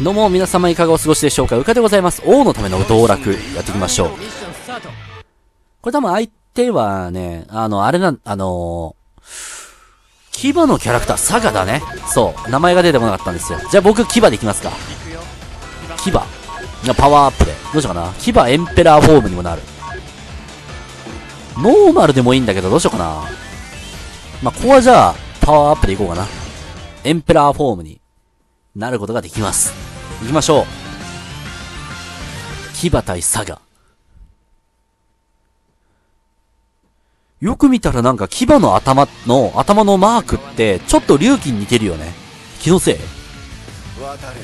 どうも皆様いかがお過ごしでしょうか？うかでございます。王のための道楽、やっていきましょう。これ多分相手はね、あの、あれな、あのー、牙のキャラクター、サガだね。そう。名前が出てこなかったんですよ。じゃあ僕、牙でいきますか。牙。パワーアップで。どうしようかな。牙エンペラーフォームにもなる。ノーマルでもいいんだけど、どうしようかな。まあ、ここはじゃあ、パワーアップでいこうかな。エンペラーフォームになることができます。行きましょう。牙対サガ。よく見たらなんか牙の頭の、頭のマークって、ちょっと龍騎に似てるよね。気のせい？わかる。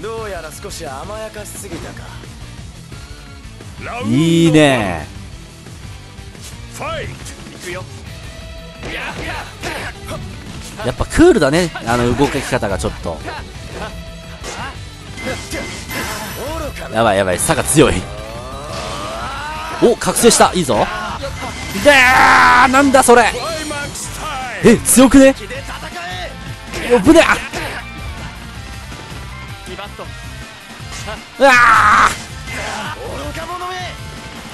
どうやら少し甘やかしすぎたか。いいねファイト行くよやっぱクールだねあの動き方がちょっとやばいやばい差が強い。お覚醒した。いいぞ。でーなんだそれ。え強くね？よぶねうわ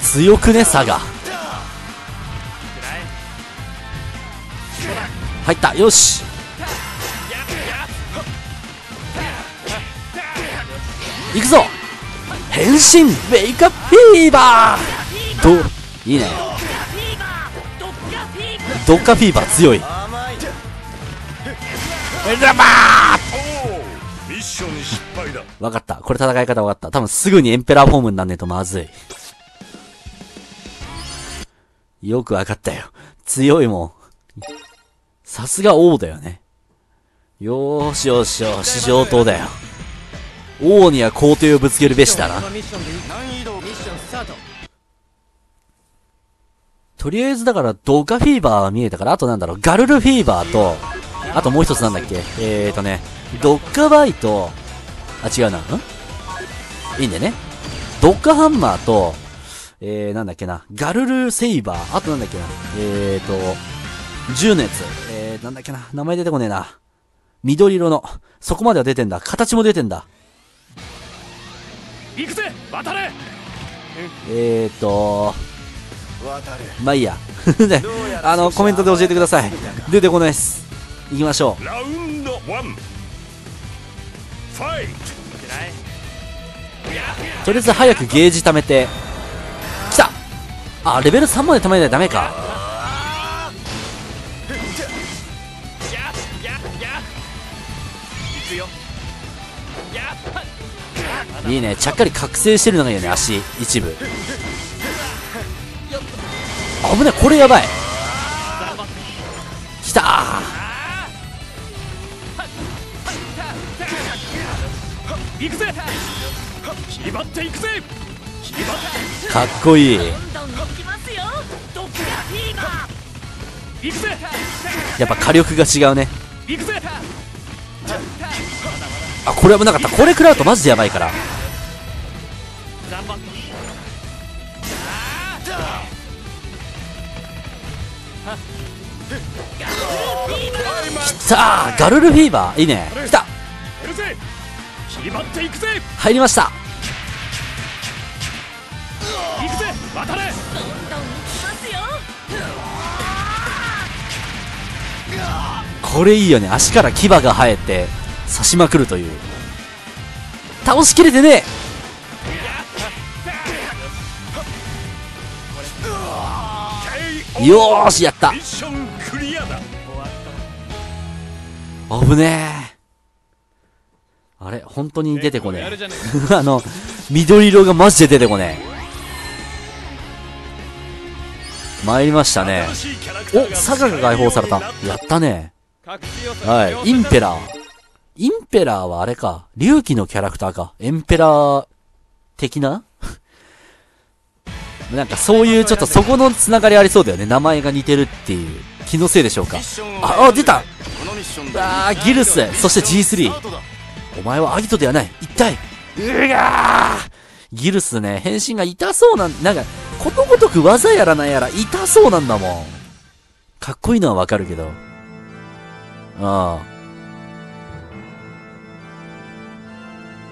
強くね差が入った。よし。行くぞ。変身ウェイクアップフィーバー。どいいね。ドッカフィーバー強い。分かった。これ戦い方分かった。多分すぐにエンペラーフォームになんねえとまずい。よく分かったよ。強いもん。さすが王だよね。よーしよしよし、上等だよ。王には皇帝をぶつけるべしだな。とりあえずだから、ドカフィーバーが見えたから、あとなんだろう、ガルルフィーバーと、あともう一つなんだっけえーとね、ドッカバイと、あ、違うな。ん？いいんだよね。ドッカハンマーと、えー、なんだっけな、ガルルセイバー、あとなんだっけな、えーと、10のやつ。えー、なんだっけな。名前出てこねえな。緑色の。そこまでは出てんだ。形も出てんだ。行くぜ渡れえーとまあいいや。あの、コメントで教えてください。出てこないっす。行きましょう。ラウンド1ファイトとりあえず早くゲージ貯めて。来たあ、レベル3まで貯めないとダメか。いいね。ちゃっかり覚醒してるのがいいよね足。一部。危ない。これやばい。きたかっこいい。やっぱ火力が違うね。あこれ危なかった。これ食らうとマジでやばいからきたガルルフィーバーいいね。きた。入りました。これいいよね。足から牙が生えて刺しまくるという。倒しきれてねえ。よーしやった危ねえ。あれ本当に出てこねえ。あの緑色がマジで出てこねえ。参りましたね。おサガが解放された。やったね。はい。インペラー。インペラーはあれか。龍騎のキャラクターか。エンペラー的な？なんかそういうちょっとそこのつながりありそうだよね。名前が似てるっていう。気のせいでしょうか。あ、あ、出たあー、ギルス。そして G3。お前はアギトではない。一体うがーギルスね、変身が痛そうなん、なんか、ことごとく技やらないやら痛そうなんだもん。かっこいいのはわかるけど。ああ。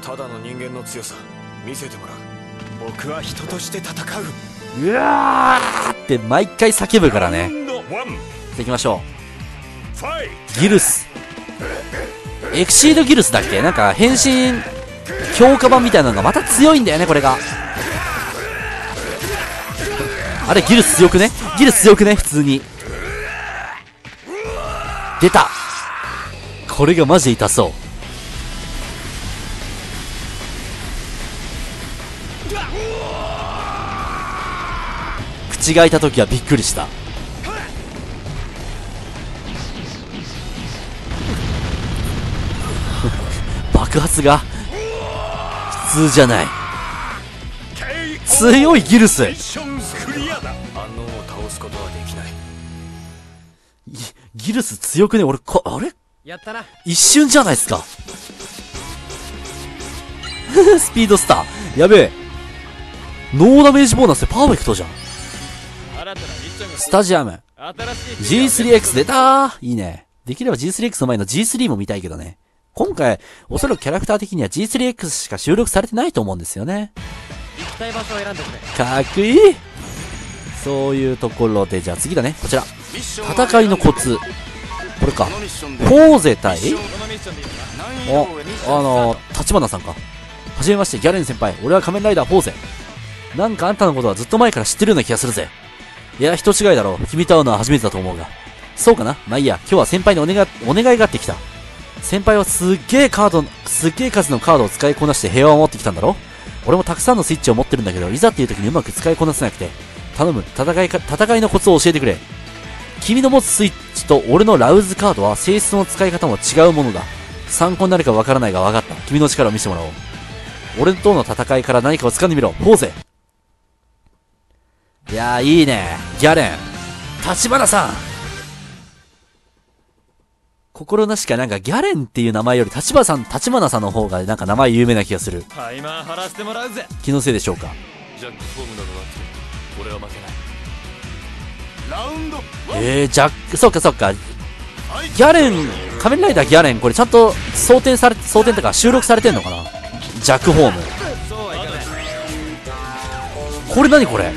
ただの人間の強さ見せてもらう僕は人として戦ううわーって毎回叫ぶからね。ラウンドワン行きましょう。ギルス。エクシードギルスだっけ？なんか変身強化版みたいなのがまた強いんだよね、これが。あれ、ギルス強くね？ギルス強くね？普通に。出たこれがマジ痛そう。口が開いた時はびっくりした。爆発が普通じゃない。強いギルスミッションクリアだあのを倒すことはできないギギルス強くね？俺こ、あれ？やったな一瞬じゃないですか。スピードスター。やべえ。ノーダメージボーナスでパーフェクトじゃん。スタジアム。新しい G3X 出たーいいね。できれば G3X の前の G3 も見たいけどね。今回、おそらくキャラクター的には G3X しか収録されてないと思うんですよね。行きたい場所を選んでくれかっこいいそういうところで、じゃあ次だね。こちら。戦いのコツ。これか。このミッションでフォーゼ対？お、あの、立花さんか。はじめまして、ギャレン先輩。俺は仮面ライダーフォーゼ。なんかあんたのことはずっと前から知ってるような気がするぜ。いや、人違いだろう。君と会うのは初めてだと思うが。そうかなまあいいや。今日は先輩にお願い、お願いがあってきた。先輩はすっげえカード、すっげえ数のカードを使いこなして平和を持ってきたんだろ？俺もたくさんのスイッチを持ってるんだけど、いざっていう時にうまく使いこなせなくて。頼む。戦いか、戦いのコツを教えてくれ。君の持つスイッチと俺のラウズカードは性質の使い方も違うものだ。参考になるかわからないが分かった。君の力を見せてもらおう。俺との戦いから何かを掴んでみろ。フォーゼ。いやー、いいね。ギャレン。立花さん。心なしかなんかギャレンっていう名前より立花さん、立花さんの方がなんか名前有名な気がする。タイマー張らせてもらうぜ気のせいでしょうか？ジャックフォームなどがあって俺は負けないラウンドえー、ジャック、そっかそっか。はいギャレン、仮面ライダーギャレン、これちゃんと装填され、装填とか収録されてんのかな？ジャックフォーム。そうはいかないこれ何これ？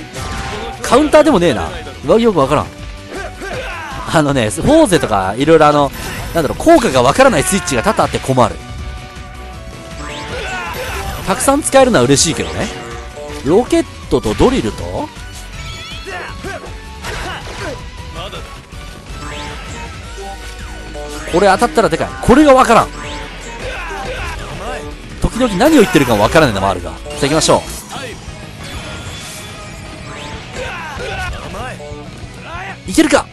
カウンターでもねえな。よくわからん。あのね、フォーゼとか、いろいろあの、なんだろう、効果がわからないスイッチが多々あって困る。たくさん使えるのは嬉しいけどね。ロケットとドリルと？これ当たったらでかい。これがわからん。時々何を言ってるかわからないのもあるが。さあ行きましょう。いけるか？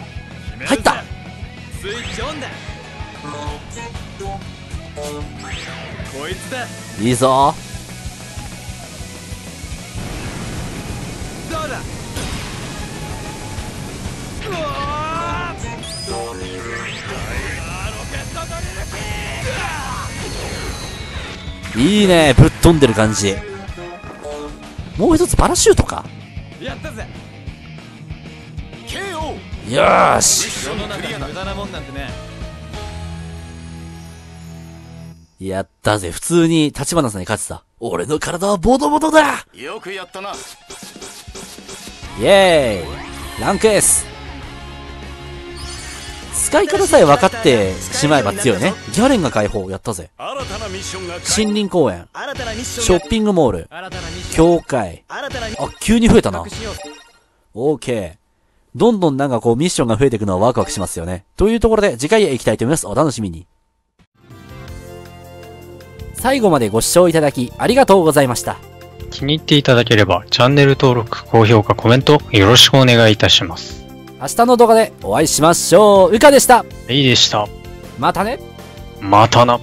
こいつだ。いいぞ。どうだ？いいねぶっ飛んでる感じ。もう一つパラシュートか。やったぜ。KO よー。し。世の中に無駄なもんなんてねやったぜ。普通に立花さんに勝ってた。俺の体はボトボトだ。よくやったな。イエーイ。ランク S 使い方さえ分かってしまえば強いね。ギャレンが解放やったぜ。新たなミッションが。森林公園ショッピングモール。教会。あ急に増えたな。オーケー。どんどんなんかこうミッションが増えていくのはワクワクしますよね。というところで次回へ行きたいと思います。お楽しみに。最後までご視聴いただきありがとうございました。気に入っていただければチャンネル登録、高評価、コメントよろしくお願いいたします。明日の動画でお会いしましょう。うかでした。いいでした。またね。またな。